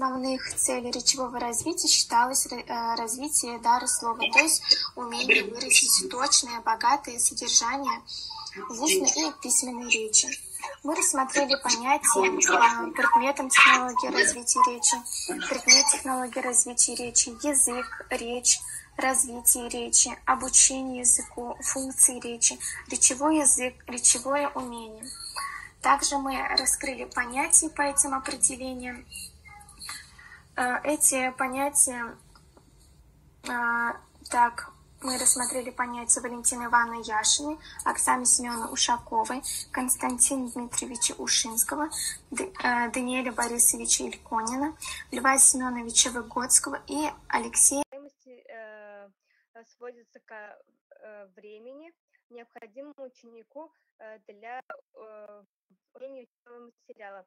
основных целей речевого развития считалось э, развитие дара слова, то есть умение выразить точное, богатое содержание в устной и письменной речи. Мы рассмотрели понятие э, предметом технологии развития речи, предмет технологии развития речи, язык, речь, развитие речи, обучение языку, функции речи, речевой язык, речевое умение. Также мы раскрыли понятия по этим определениям. Э, эти понятия, э, так, мы рассмотрели понятия Валентины Ивановны Яшиной, Оксаны Семеновны Ушаковой, Константина Дмитриевича Ушинского, э, Даниэля Борисовича Ильконина, Льва Семеновича Выгодского и Алексея сводится к времени, необходимому ученику для учебного материала.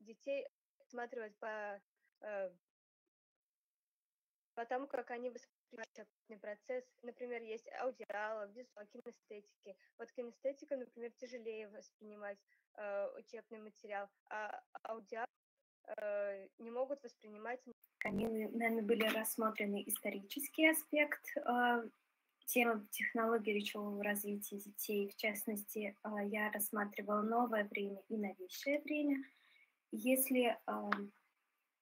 Детей рассматривать по, по тому, как они воспринимают процесс. Например, есть аудиал, визуал, кинестетики. Вот кинестетика, например, тяжелее воспринимать э, учебный материал, а аудиал э, не могут воспринимать. Они, наверное, были рассмотрены исторический аспект э, темы технологии речевого развития детей. В частности, э, я рассматривала новое время и новейшее время – если э,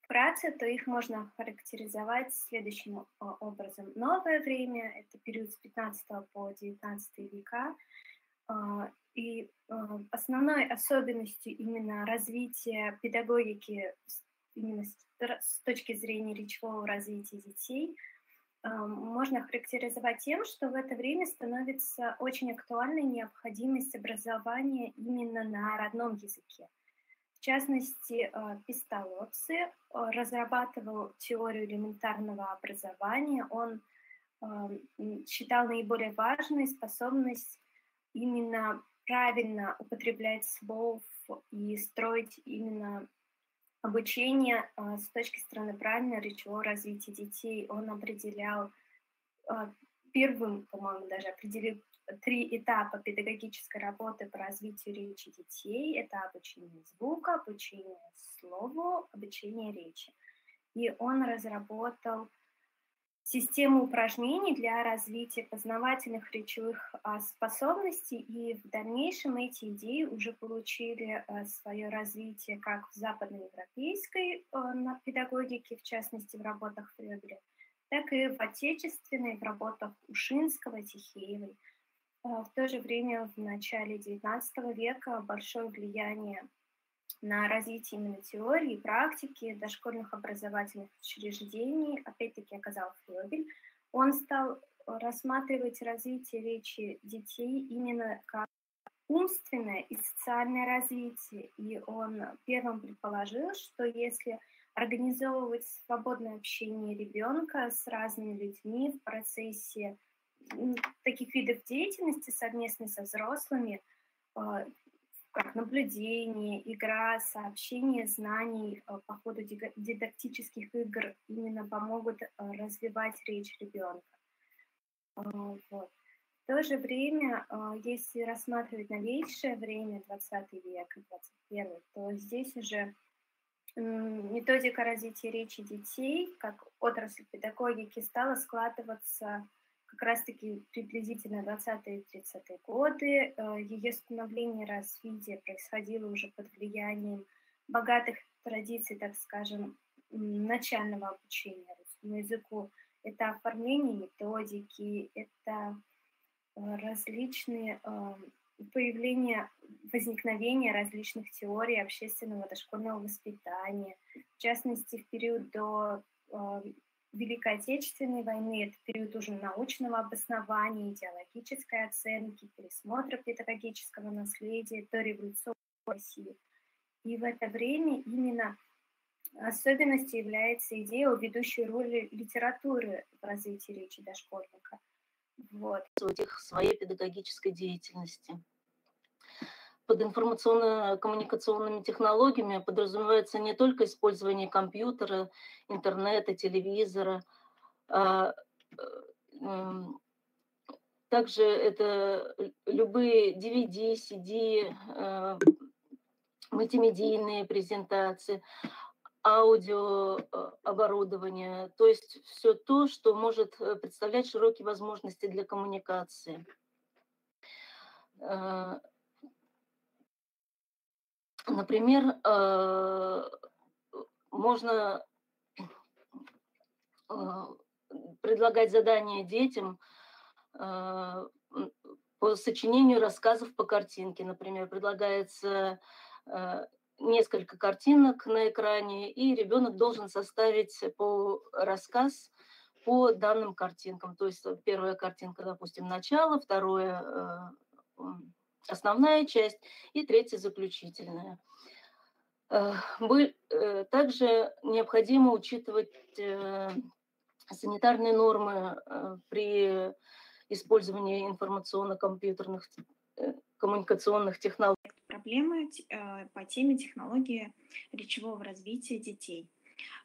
вкратце, то их можно характеризовать следующим а, образом. Новое время – это период с 15 по 19 века, э, и э, основной особенностью именно развития педагогики именно с, точки зрения речевого развития детей можно характеризовать тем, что в это время становится очень актуальной необходимость образования именно на родном языке. В частности, э, Пистолоци э, разрабатывал теорию элементарного образования. Он э, считал наиболее важной способность именно правильно употреблять слов и строить именно обучение с точки зрения правильного речевого развития детей. Он определял первым, по-моему, даже определил три этапа педагогической работы по развитию речи детей. Это обучение звука, обучение слову, обучение речи. И он разработал систему упражнений для развития познавательных речевых а, способностей, и в дальнейшем эти идеи уже получили а, свое развитие как в западноевропейской а, педагогике, в частности в работах Фрёбеля, так и в отечественной, в работах Ушинского, Тихеевой. А, в то же время в начале XIX века большое влияние на развитие именно теории и практики дошкольных образовательных учреждений, опять-таки оказал Флёбель. Он стал рассматривать развитие речи детей именно как умственное и социальное развитие. И он первым предположил, что если организовывать свободное общение ребенка с разными людьми в процессе таких видов деятельности совместно со взрослыми, а, как наблюдение, игра, сообщение знаний а, по ходу дидактических игр именно помогут а, развивать речь ребенка. Вот. В то же время, если рассматривать новейшее время, 20 век, 21, то здесь уже методика развития речи детей, как отрасль педагогики, стала складываться как раз-таки приблизительно 20-е 30-е годы. Э, Ее становление и развитие происходило уже под влиянием богатых традиций, так скажем, начального обучения русскому языку. Это оформление методики, это э, различные э, появление, возникновение различных теорий общественного дошкольного воспитания, в частности, в период до Великой Отечественной войны, это период уже научного обоснования, идеологической оценки, пересмотра педагогического наследия до революционной России. И в это время именно особенностью является идея о ведущей роли литературы в развитии речи дошкольника. Вот. Их своей педагогической деятельности под информационно-коммуникационными технологиями подразумевается не только использование компьютера, интернета, телевизора, а также это любые DVD, CD, мультимедийные презентации, аудиооборудование, то есть все то, что может представлять широкие возможности для коммуникации. Например, можно предлагать задания детям по сочинению рассказов по картинке. Например, предлагается несколько картинок на экране, и ребенок должен составить по рассказ по данным картинкам. То есть первая картинка, допустим, начало, второе основная часть и третья заключительная. Э, э, также необходимо учитывать э, санитарные нормы при использовании информационно-компьютерных коммуникационных технологий. Проблемы по теме технологии речевого развития детей.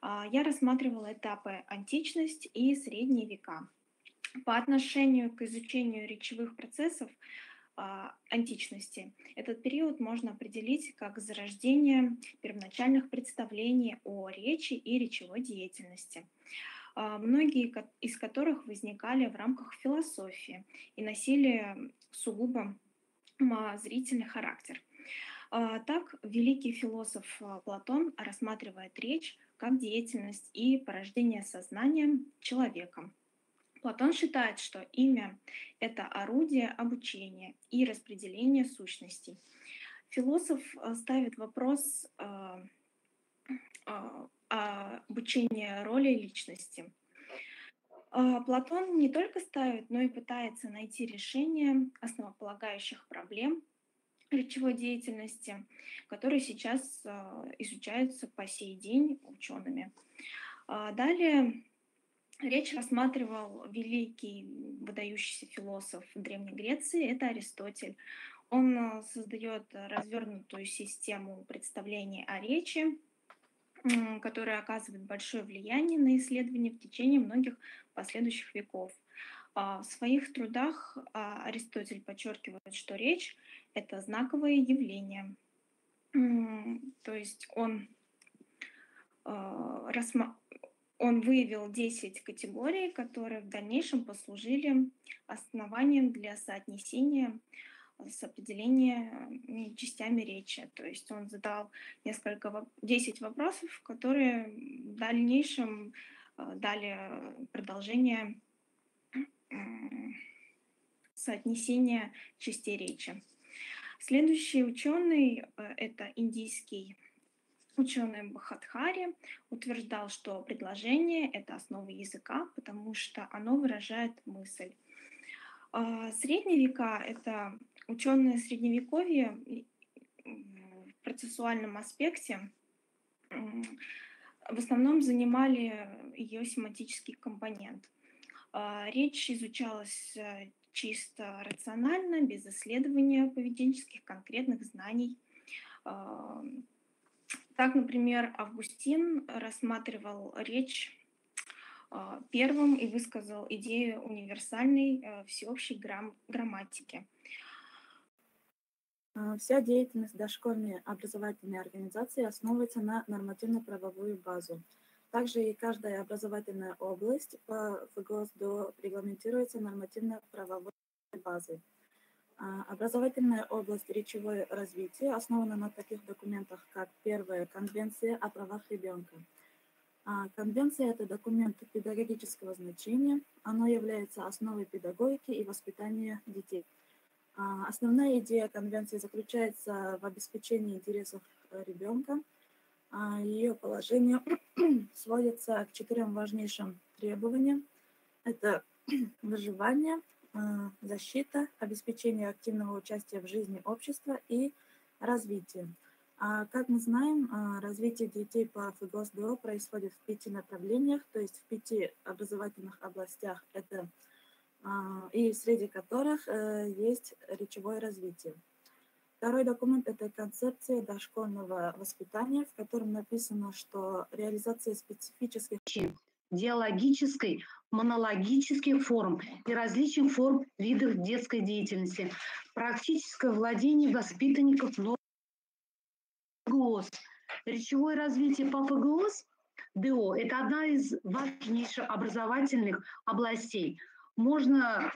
А, я рассматривала этапы античность и средние века. По отношению к изучению речевых процессов античности. Этот период можно определить как зарождение первоначальных представлений о речи и речевой деятельности, а, многие из которых возникали в рамках философии и носили сугубо зрительный характер. А, так, великий философ Платон рассматривает речь как деятельность и порождение сознания человеком. Платон считает, что имя — это орудие обучения и распределения сущностей. Философ э, ставит вопрос э, э, обучения роли личности. Э, Платон не только ставит, но и пытается найти решение основополагающих проблем речевой деятельности, которые сейчас э, изучаются по сей день учеными. А далее Речь рассматривал великий выдающийся философ Древней Греции, это Аристотель. Он э, создает развернутую систему представления о речи, которая оказывает большое влияние на исследования в течение многих последующих веков. А, в своих трудах а, Аристотель подчеркивает, что речь — это знаковое явление. То есть он э, рассматривает он выявил 10 категорий, которые в дальнейшем послужили основанием для соотнесения э, с определениями частями речи. То есть он задал несколько, 10 вопросов, которые в дальнейшем э, дали продолжение соотнесения частей речи. Следующий ученый э, – это индийский Ученый Бхатхари утверждал, что предложение — это основа языка, потому что оно выражает мысль. А, средние века — это ученые средневековья в процессуальном аспекте в основном занимали ее семантический компонент. А, речь изучалась э, чисто рационально, без исследования поведенческих конкретных знаний, так, например, Августин рассматривал речь а, первым и высказал идею универсальной э, всеобщей грамм грамматики. А, вся деятельность дошкольной образовательной организации основывается на нормативно-правовую базу. Также и каждая образовательная область по ФГОС-ДО регламентируется нормативно-правовой базой. А, образовательная область речевое развитие основана на таких документах, как первая Конвенция о правах ребенка. А, конвенция – это документ педагогического значения. Оно является основой педагогики и воспитания детей. А, основная идея конвенции заключается в обеспечении интересов ребенка. Ее положение сводится к четырем важнейшим требованиям. Это выживание, защита, обеспечение активного участия в жизни общества и развитие. А как мы знаем, а, развитие детей по ФГОС-ДО происходит в пяти направлениях, то есть в пяти образовательных областях, это, а, и среди которых э, есть речевое развитие. Второй документ – это концепция дошкольного воспитания, в котором написано, что реализация специфических диалогической, монологических форм и различных форм видов детской деятельности, практическое владение воспитанников ФГОС. Речевое развитие по ФГОС ДО – это одна из важнейших образовательных областей. Можно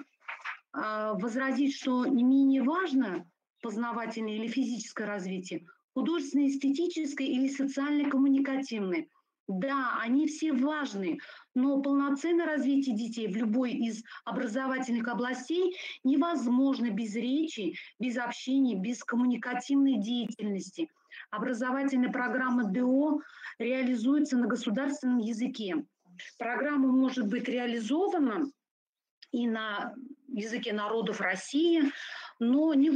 э, возразить, что не менее важно познавательное или физическое развитие, художественное, эстетическое или социально-коммуникативное. Да, они все важны, но полноценное развитие детей в любой из образовательных областей невозможно без речи, без общения, без коммуникативной деятельности. Образовательная программа ДО реализуется на государственном языке. Программа может быть реализована и на языке народов России, но не